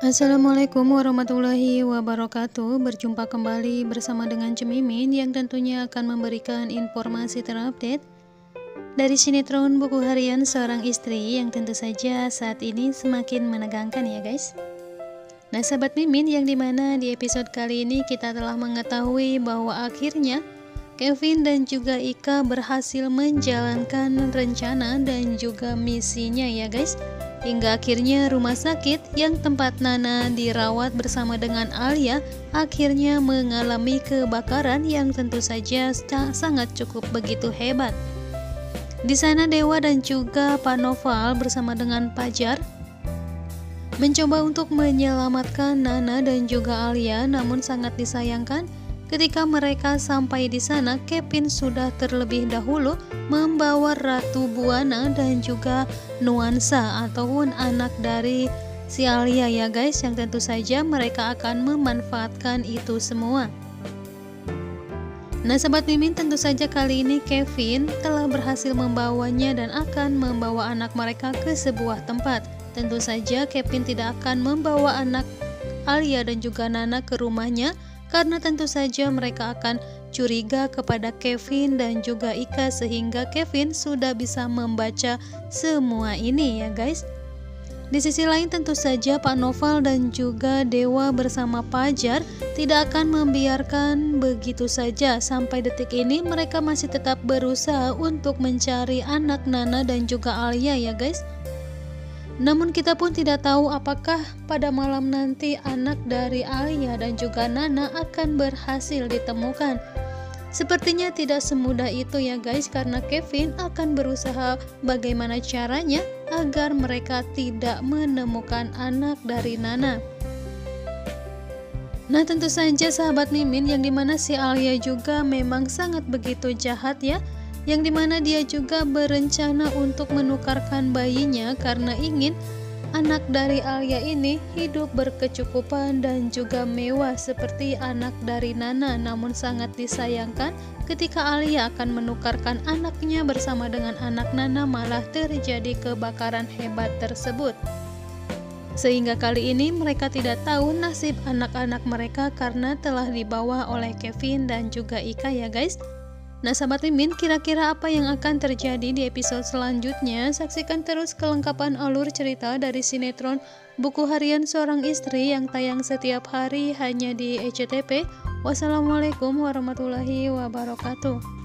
Assalamualaikum warahmatullahi wabarakatuh. Berjumpa kembali bersama dengan Cemimin Yang tentunya akan memberikan informasi terupdate Dari sinetron buku harian seorang istri Yang tentu saja saat ini semakin menegangkan ya guys. Nah sahabat Mimin yang di mana di episode kali ini kita telah mengetahui bahwa akhirnya Kevin dan juga Ika berhasil menjalankan rencana dan juga misinya ya guys Hingga akhirnya rumah sakit yang tempat Nana dirawat bersama dengan Alia akhirnya mengalami kebakaran yang tentu saja sangat cukup begitu hebat. Di sana Dewa dan juga Pak Noval bersama dengan Pajar mencoba untuk menyelamatkan Nana dan juga Alia namun sangat disayangkan Ketika mereka sampai di sana, Kevin sudah terlebih dahulu membawa Ratu Buana dan juga Nuansa ataupun anak dari si Alia ya guys yang tentu saja mereka akan memanfaatkan itu semua. Nah sahabat Mimin tentu saja kali ini Kevin telah berhasil membawanya dan akan membawa anak mereka ke sebuah tempat. Tentu saja Kevin tidak akan membawa anak Alia dan juga Nana ke rumahnya karena tentu saja mereka akan curiga kepada Kevin dan juga Ika sehingga Kevin sudah bisa membaca semua ini ya guys. Di sisi lain tentu saja Pak Novel dan juga Dewa bersama Pajar tidak akan membiarkan begitu saja sampai detik ini mereka masih tetap berusaha untuk mencari anak Nana dan juga Alia ya guys. Namun kita pun tidak tahu apakah pada malam nanti anak dari Alia dan juga Nana akan berhasil ditemukan. Sepertinya tidak semudah itu ya guys karena Kevin akan berusaha bagaimana caranya agar mereka tidak menemukan anak dari Nana. Nah tentu saja sahabat Mimin yang di mana si Alia juga memang sangat begitu jahat ya yang di mana dia juga berencana untuk menukarkan bayinya karena ingin anak dari Alia ini hidup berkecukupan dan juga mewah seperti anak dari Nana. Namun sangat disayangkan ketika Alia akan menukarkan anaknya bersama dengan anak Nana malah terjadi kebakaran hebat tersebut. Sehingga kali ini mereka tidak tahu nasib anak-anak mereka karena telah dibawa oleh Kevin dan juga Ika ya guys Nah sahabat Mimin, kira-kira apa yang akan terjadi di episode selanjutnya? Saksikan terus kelengkapan alur cerita dari sinetron Buku Harian Seorang Istri yang tayang setiap hari hanya di ECTP. Wassalamualaikum warahmatullahi wabarakatuh.